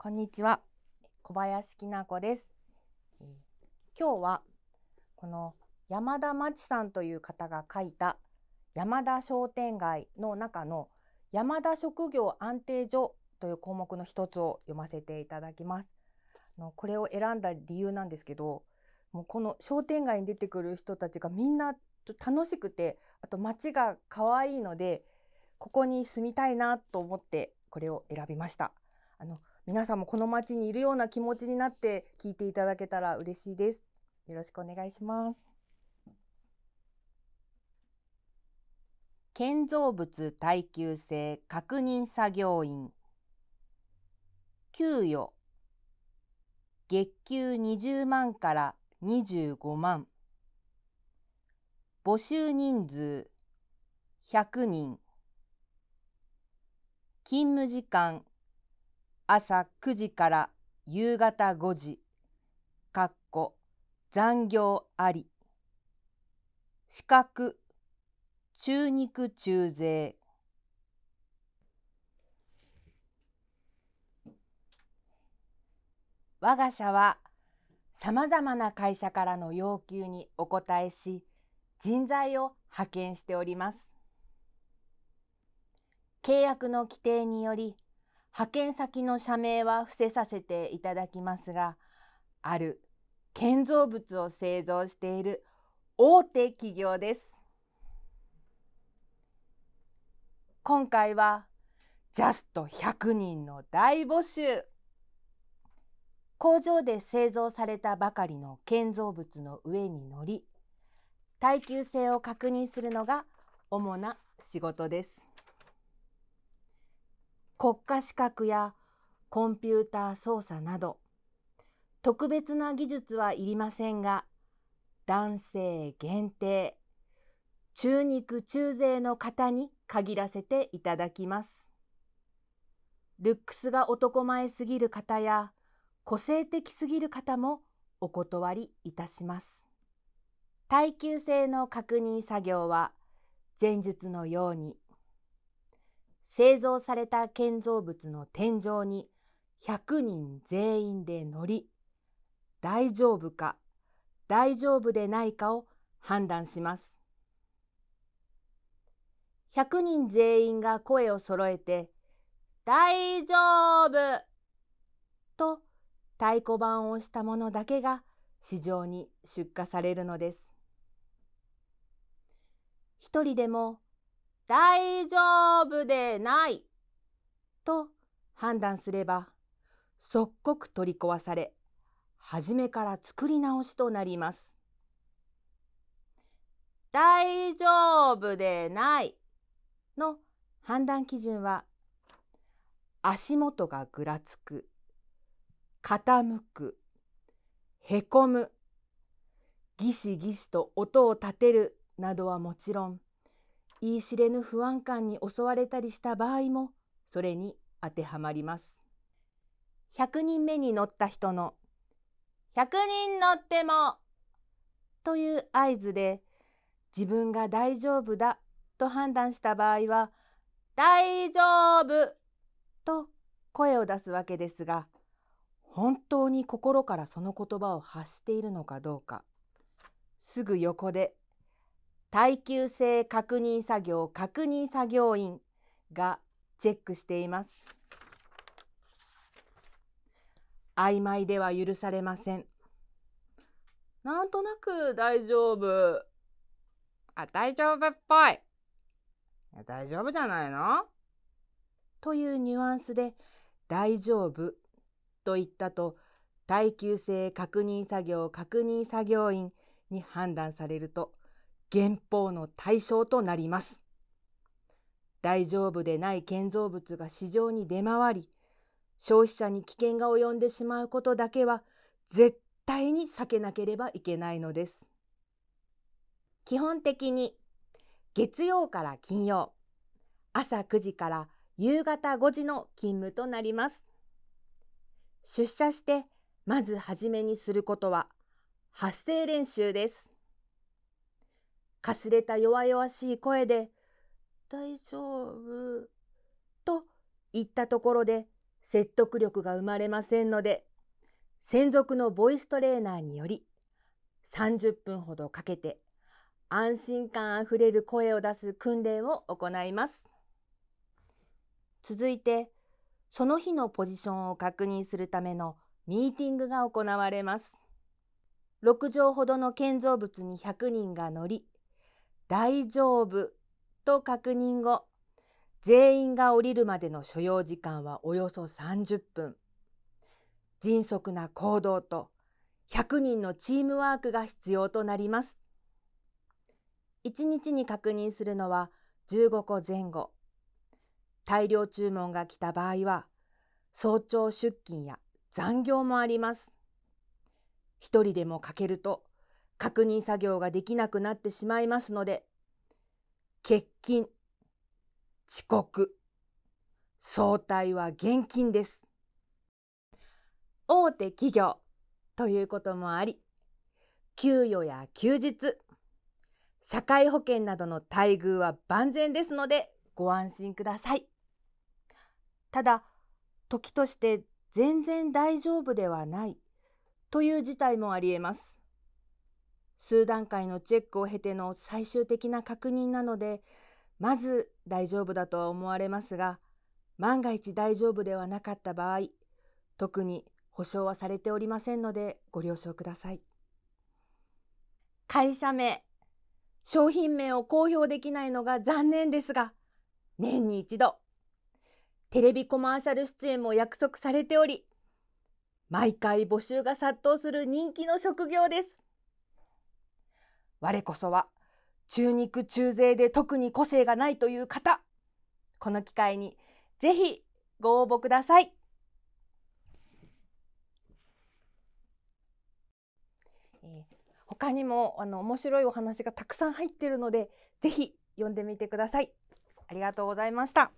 こんにちは。小林きな子です。今日はこの山田真知さんという方が書いた山田商店街の中の山田職業安定所という項目の一つを読ませていただきます。これを選んだ理由なんですけどもうこの商店街に出てくる人たちがみんな楽しくてあと街が可愛いのでここに住みたいなと思ってこれを選びました。あの皆さんもこの街にいるような気持ちになって聞いていただけたら嬉しいです。よろしくお願いします。建造物耐久性確認作業員。給与。月給20万から25万。募集人数。100人。勤務時間朝9時から夕方5時かっこ残業あり資格中肉中背。我が社はさまざまな会社からの要求にお応えし人材を派遣しております。契約の規定により派遣先の社名は伏せさせていただきますがある建造物を製造している大手企業です。今回はジャスト100人の大募集。工場で製造されたばかりの建造物の上に乗り耐久性を確認するのが主な仕事です。国家資格やコンピューター操作など特別な技術はいりませんが男性限定中肉中背の方に限らせていただきます。ルックスが男前すぎる方や個性的すぎる方もお断りいたします。耐久性の確認作業は前述のように製造された建造物の天井に100人全員で乗り大丈夫か大丈夫でないかを判断します100人全員が声を揃えて「大丈夫!」と太鼓判をしたものだけが市場に出荷されるのです。一人でも大丈夫でないと判断すれば即刻取り壊され初めから作り直しとなります。大丈夫でないの判断基準は足元がぐらつく傾くへこむギシギシと音を立てるなどはもちろん言い知れぬ不安感に襲われたりした場合もそれに当てはまります。100人目に乗った人の「100人乗っても!」という合図で自分が大丈夫だと判断した場合は「大丈夫!」と声を出すわけですが本当に心からその言葉を発しているのかどうかすぐ横で耐久性確認作業確認作業員がチェックしています。曖昧では許されません。なんとなく大丈夫。あ大丈夫っぽい。大丈夫じゃないの？というニュアンスで大丈夫と言ったと耐久性確認作業確認作業員に判断されると減法の対象となります。大丈夫でない建造物が市場に出回り、消費者に危険が及んでしまうことだけは絶対に避けなければいけないのです。基本的に月曜から金曜、朝9時から夕方5時の勤務となります。出社してまず初めにすることは発声練習です。かすれた弱々しい声で「大丈夫」と言ったところで説得力が生まれませんので専属のボイストレーナーにより30分ほどかけて安心感あふれる声を出す訓練を行います。続いてその日のポジションを確認するためのミーティングが行われます。6畳ほどの建造物に100人が乗り大丈夫と確認後全員が降りるまでの所要時間はおよそ30分。迅速な行動と100人のチームワークが必要となります。1日に確認するのは15個前後。大量注文が来た場合は早朝出勤や残業もあります。一人でも欠けると確認作業ができなくなってしまいますので欠勤遅刻早退は現金です。大手企業ということもあり給与や休日社会保険などの待遇は万全ですのでご安心ください。ただ時として全然大丈夫ではないという事態もありえます。数段階のチェックを経ての最終的な確認なのでまず大丈夫だとは思われますが万が一大丈夫ではなかった場合特に保証はされておりませんのでご了承ください。会社名商品名を公表できないのが残念ですが年に一度テレビコマーシャル出演も約束されており毎回募集が殺到する人気の職業です。我こそは中肉中背で特に個性がないという方。この機会にぜひご応募ください、他にもあの面白いお話がたくさん入っているのでぜひ読んでみてください。ありがとうございました。